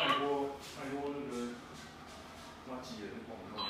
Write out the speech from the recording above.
太多太多那个垃圾也是放不到。